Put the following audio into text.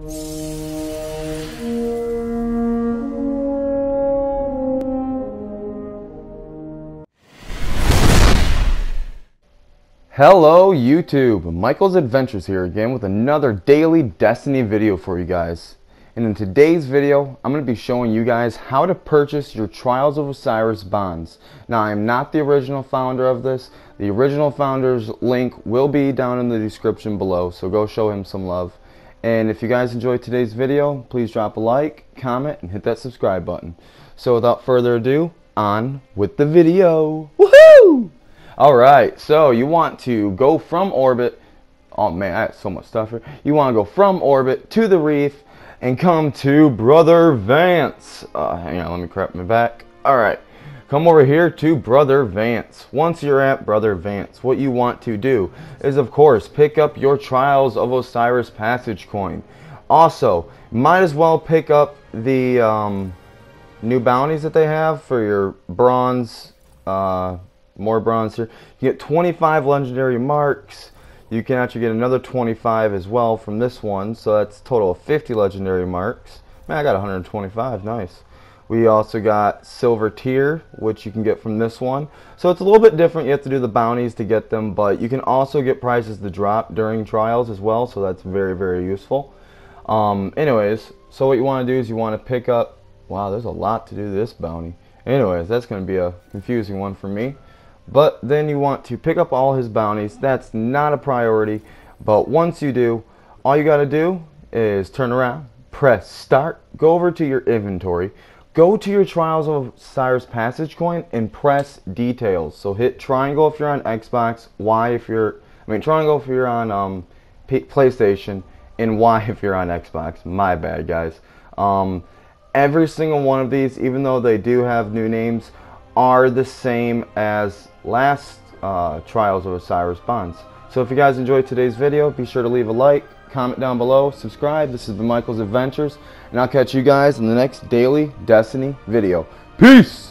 Hello YouTube, Michael's Adventures here again with another daily Destiny video for you guys. And in today's video, I'm going to be showing you guys how to purchase your Trials of Osiris boons. Now, I'm not the original founder of this. The original founder's link will be down in the description below, so go show him some love. And if you guys enjoyed today's video, please drop a like, comment, and hit that subscribe button. So without further ado, on with the video. Woohoo! Alright, so you want to go from orbit. Oh man, I have so much stuff here. You want to go from orbit to the reef and come to Brother Vance. Uh, hang on, let me crap my back. Alright, come over here to Brother Vance. Once you're at Brother Vance, what you want to do is, of course, pick up your Trials of Osiris passage coin. Also, might as well pick up the um, new bounties that they have for your bronze. Uh, more bronze here. You get 25 legendary marks. You can actually get another 25 as well from this one. So that's total of 50 legendary marks. Man, I got 125. Nice. We also got silver tier, which you can get from this one. So it's a little bit different. You have to do the bounties to get them, but you can also get prizes to drop during trials as well. So that's very, very useful. Um, anyways, so what you want to do is you want to pick up. Wow, there's a lot to do this bounty. Anyways, that's going to be a confusing one for me. But then you want to pick up all his bounties. That's not a priority. But once you do, all you got to do is turn around, press start, go over to your inventory, go to your Trials of Osiris Passage coin, and press details. So hit triangle if you're on Xbox, Y if you're, I mean triangle if you're on um, PlayStation, and Y if you're on Xbox. My bad, guys. Um, every single one of these, even though they do have new names, are the same as last uh, Trials of Osiris boons. So if you guys enjoyed today's video, be sure to leave a like, comment down below, subscribe. This has been Michael's Adventures, and I'll catch you guys in the next daily Destiny video. Peace!